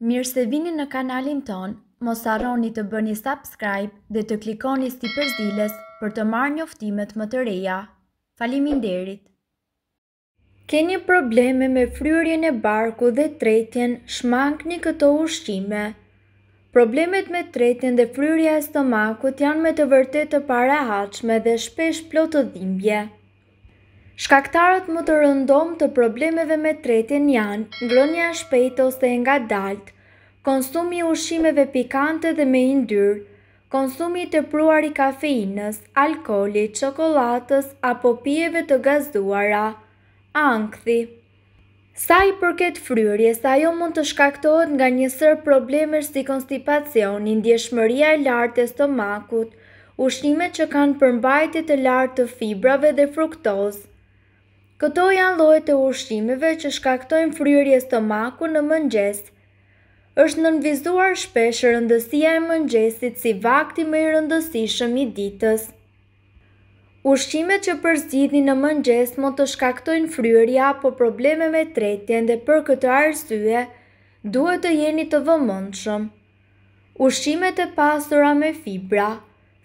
Mirë se vini në kanalin tonë, mos harroni të bëni subscribe dhe të klikoni sipër ziles për të marrë njoftimet më të reja. Faleminderit! Keni probleme me fryrjen e barkut dhe tretjen, shmangni këto ushqime. Problemet me tretjen dhe fryrja e stomakut janë me të vërtetë të parehatshme dhe shpesh plot dhimbje. Shkaktarët më të rëndomë të problemeve me tretjen janë, ngrënia e shpejtë ose e ngadaltë, konsumi i ushqimeve pikante dhe me yndyrë, konsumi i tepruar i kafeinës, alkoolit, çokollatës apo pijeve të gazuara, ankthi. Sa i përket fryrjes, ajo mund të shkaktohet nga një sërë problemesh si konstipacioni, ndjeshmëria e lartë e stomakut, ushqimet që kanë përmbajtje të lartë të fibrave dhe fruktozë. Këto janë llojet e ushqimeve që shkaktojnë fryrje stomaku në mëngjes. Është nënvizuar shpesh rëndësia e mëngjesit si vakti më i rëndësishëm i ditës. Ushqimet që përzgjidhni në mëngjes mund të shkaktojnë fryrje apo probleme me tretjen dhe për këtë arsye duhet të jeni të vëmendshëm. Ushqimet e pasura me fibra.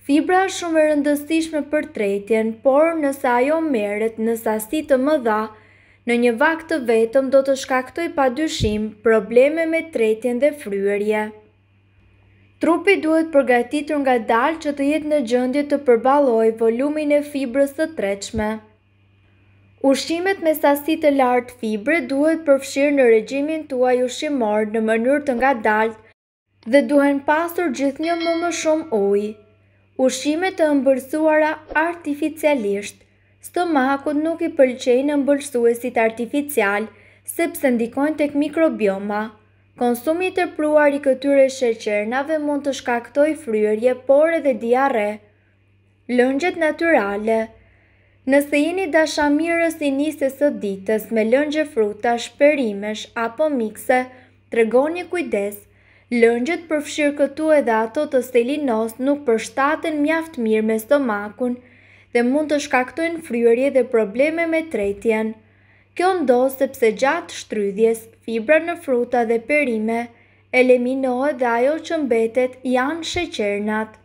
Fibra është shumë e rëndësishme për tretjen, por nëse ajo merret në sasi të mëdha në një vakt të vetëm do të shkaktojë padyshim probleme me tretjen dhe fryrje. Trupi duhet përgatitur ngadalë që të jetë në gjendje të përballojë volumin e fibrës së tretshme. Ushqimet me sasi të lartë fibre duhet përfshirë në regjimin tuaj ushqimor në mënyrë të ngadaltë dhe duhen pasuar gjithnjë me më shumë ujë. Ushqime të ëmbëlsuara artificialisht, Stomakut nuk i pëlqejnë ëmbëlsuesit artificialë, sepse ndikojnë tek mikrobioma. Konsumi i tepruar i këtyre sheqernave mund të shkaktojë fryrje, por edhe diarre. Lëngjet natyrale Nëse jeni dashamirës i nisjes së ditës me lëngje frutash, perimesh apo mikse, tregoni kujdes. Lëngjet, përfshirë këtu edhe ato të selinos, nuk përshtaten mjaft mirë me stomakun dhe mund të shkaktojnë fryrje dhe probleme me tretjen. Kjo ndodh sepse gjatë shtrydhjes, fibra në fruta dhe perime eliminohet dhe ajo që mbetet janë sheqernat.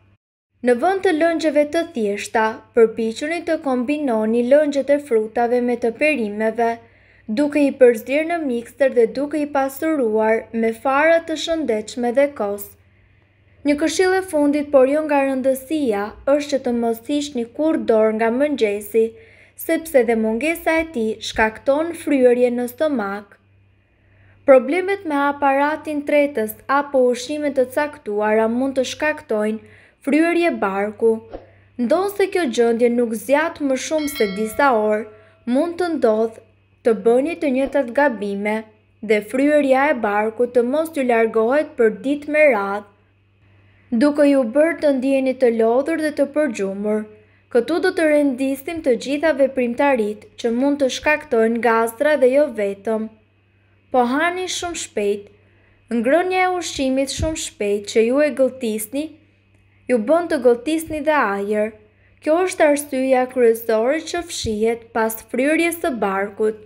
Në vend të lëngjeve të thjeshta, përpiquni të kombinoni lëngjet e frutave me të perimeve, duke i përzier në mikser dhe duke i pasuruar me fara të shëndetshme dhe kos. Një këshillë e fundit, por jo nga rëndësia, është që të mos hiqni kurrë dorë nga mëngjesi, sepse dhe mungesa e tij shkakton fryrje në stomak. Problemet me aparatin tretës apo ushqime të caktuara mund të shkaktojnë fryrje barku. Ndonëse kjo gjendje nuk zgjat më shumë se disa orë, mund të ndodhë të bëni të njëjtat gabime dhe fryerja e barkut të mos ju largohet për ditë me radhë, duke ju bërë të ndiheni të lodhur dhe të përgjumur. Këtu do të rendisim të gjitha veprimtaritë që mund të shkaktojnë gazra dhe jo vetëm. Po hani shumë shpejt. Ngrënia e ushqimit shumë shpejt që ju e gëlltisni ju bën të gëlltisni dhe ajër. Kjo është arsyeja kryesore që fshihet pas fryrjes së barkut.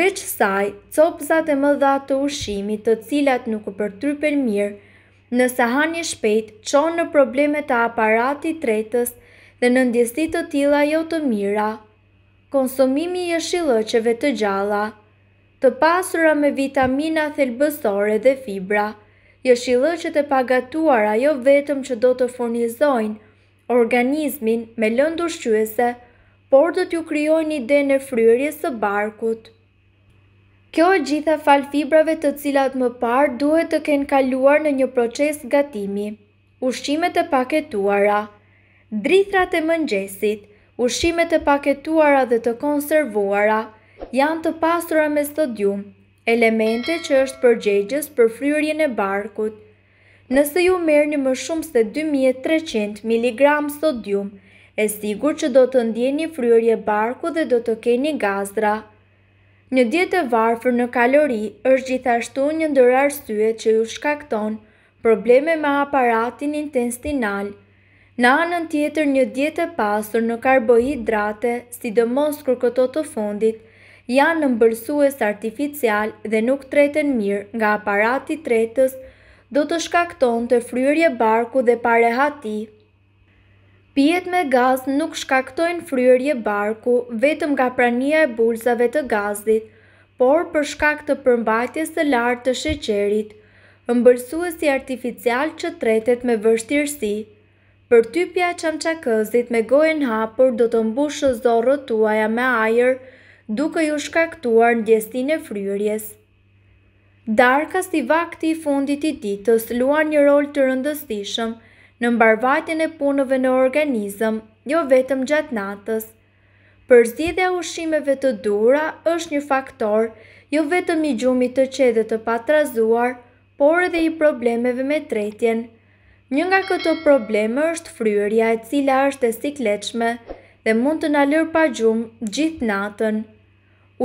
Veç saj, copëzat e mëdha të ushqimit të cilat nuk përtrypen mirë nëse hani shpejt çon në probleme të aparatit tretës dhe në ndjesi të tilla jo të mira. Konsumimi i jeshillëqeve të gjalla. Të pasura me vitamina thelbësore dhe fibra, jeshillëqet e pagatuara jo vetëm që do të furnizojnë organizmin me lëndë ushqyese, por do t'ju krijojnë idenë e fryrjes së barkut. Kjo e gjitha falë fibrave të cilat më parë duhet të kenë kaluar në një proces gatimi. Ushqimet e paketuara, drithërat e mëngjesit, ushqimet e paketuara dhe të konservuara janë të pasura me sodium, elemente që është përgjegjës për fryrjen e barkut. Nëse ju merrni më shumë se dy mijë e treqind miligramë sodium, e sigurt që do të ndjeni fryrje barku dhe do të keni gazra. Një dietë e varfër në kalori është gjithashtu një ndër arsyet që ju shkakton probleme me aparatin intestinal. Në anën tjetër një dietë e pasur në karbohidrate, sidomos kur këto të fundit janë ëmbëlsues artificialë dhe nuk treten mirë nga aparati tretës do të shkaktonte fryrje barku dhe parehati. Pijet me gaz nuk shkaktojnë fryrje barku vetëm nga prania e bulzave të gazit, por për shkak të përmbajtjes së lartë të sheqerit, ëmbëlsuesi artificial që tretet me vështirësi. Përtypja e çamçakëzit me gojën hapur do të mbushë zorrët tuaja me ajër, duke ju shkaktuar ndjesinë e fryrjes. Darka si vakti i fundit i ditës luan një rol të rëndësishëm në mbarëvajtjen e punëve në organizëm, jo vetëm gjatë natës. Përzgjedhja e ushqimeve të duhura është një faktor jo vetëm i gjumit të qetë dhe të patrazuar, por edhe i problemeve me tretjen. Një nga këto probleme është fryrja e cila është e sikletshme dhe mund të na lërë pa gjumë gjithë natën.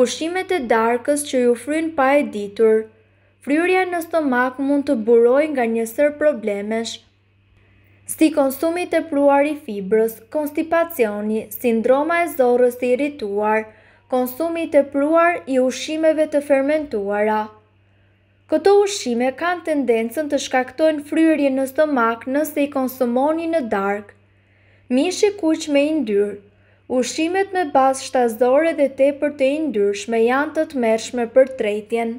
Ushqimet e darkës që ju fryjnë pa e ditur, Fryrja në stomak mund të burojë nga një sërë problemesh, si konsumi i tepruar i fibrës, konstipacioni, sindroma e zorrës së irrituar, konsumi i tepruar i ushqimeve të fermentuara. Këto ushqime kanë tendencën të shkaktojnë fryrje në stomak nëse i konsumoni në darkë. Mishi i kuq me yndyrë. Ushqimet me bazë shtazore dhe tepër të yndyrshme janë të tmerrshme për tretjen.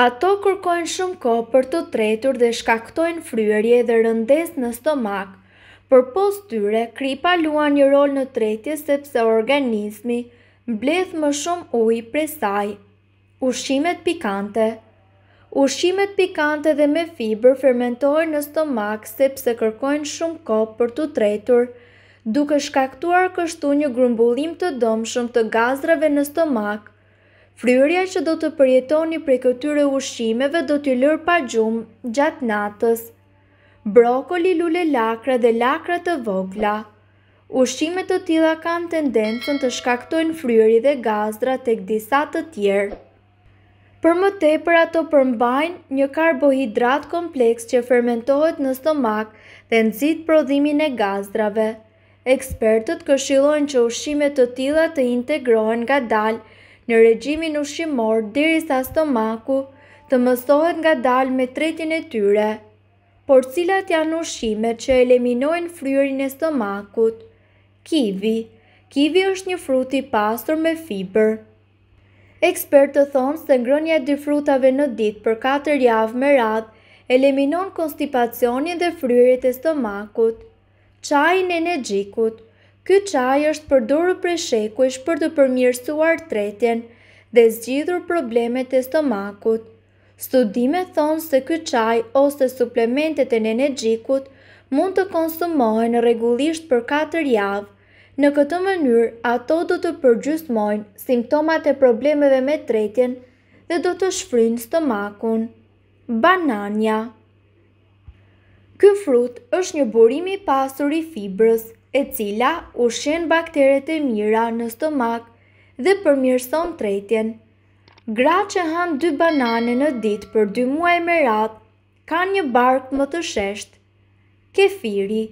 Ato kërkojnë shumë kohë për t'u tretur dhe shkaktojnë fryrje dhe rëndesë në stomak. Përpos tyre, kripa luan një rol në tretje sepse organizmi mbledh më shumë ujë prej saj. Ushqimet pikante Ushqimet pikante dhe me fibër fermentohen në stomak sepse kërkojnë shumë kohë për t'u tretur, duke shkaktuar kështu një grumbullim të dhimbshëm të gazrave në stomak. Fryrja që do të përjetoni prej këtyre ushqimeve do t'ju lërë pa gjumë gjatë natës. Brokoli, lulelakra dhe lakrat e vogla. Ushqime të tilla kanë tendencën të shkaktojnë fryrje dhe gazra tek disa të tjerë. Për më tepër ato përmbajnë një karbohidrat kompleks që fermentohet në stomak dhe nxit prodhimin e gazrave. Ekspertët këshillojnë që ushqime të tilla të integrohen ngadalë në regjimin ushqimor derisa stomaku të mësohet ngadalë me tretjen e tyre. Por cilat janë ushqimet që eliminojnë fryrjen e stomakut? Kivi. Kivi është një frut i pasur me fibër. Ekspertët thonë se ngrënia e dy frutave në ditë për katër javë me radhë eliminon konstipacionin dhe fryrjet e stomakut. Çaji i nenexhikut. Ky çaj është përdorur prej shekujsh për të përmirësuar tretjen dhe zgjidhur problemet e stomakut. Studimet thonë se ky çaj ose suplementet e nenexhikut mund të konsumohen rregullisht për katër javë. Në këtë mënyrë ato do të përgjysmojnë simptomat e problemeve me tretjen dhe do të shfryjnë stomakun. Banania. Ky frut është një burim i pasur i fibrës, e cila ushqen bakteret e mira në stomak dhe përmirëson tretjen. Gratë që hanë dy banane në ditë për dy muaj me radhë kanë një bark më të sheshtë. Kefiri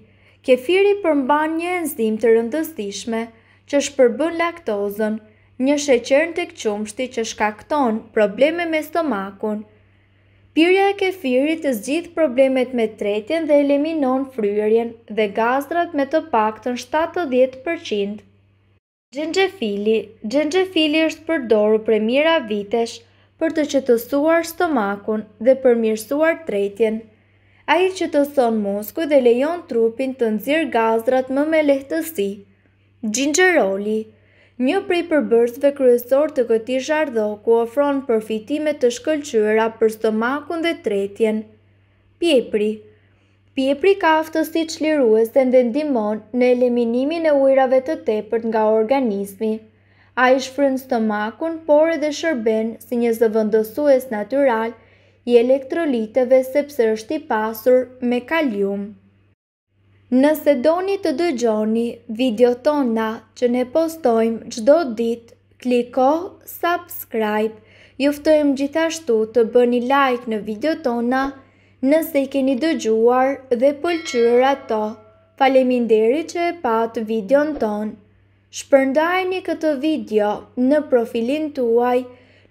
Kefiri përmban një enzimë të rëndësishme që shpërbën laktozën, një sheqer tek qumështi që shkakton probleme me stomakun. Pirja e kefirit zgjidh problemet me tretjen dhe eliminon fryrjen dhe gazrat me të paktën 70%. Xhenxhefili, Xhenxhefili është përdorur prej mijëra vitesh për të qetësuar stomakun dhe përmirësuar tretjen. Ai qetëson muskujt dhe lejon trupin të nxjerrë gazrat më me lehtësi. Xhinxheroli, Një prej përbërësve kryesorë të këtij zhardhoku ofron përfitime të shkëlqyera për stomakun dhe tretjen. Pjepri, Pjepri ka aftësi çliruese dhe ndihmon në eliminimin e ujërave të tepërt nga organizmi. Ai shfryn stomakun, por edhe shërben si një zëvendësues natyral i elektroliteve sepse është i pasur me kalium. Nëse doni të dëgjoni videot tona që ne postojmë çdo ditë, kliko Subscribe. Ju ftojmë gjithashtu të bëni like në videot tona Nëse i keni dëgjuar dhe pëlqyer ato, faleminderit që e patë videon tonë! Shpërndajeni këtë video në profilin tuaj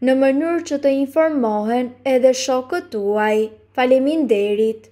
në mënyrë që të informohen edhe shokët tuaj! Faleminderit!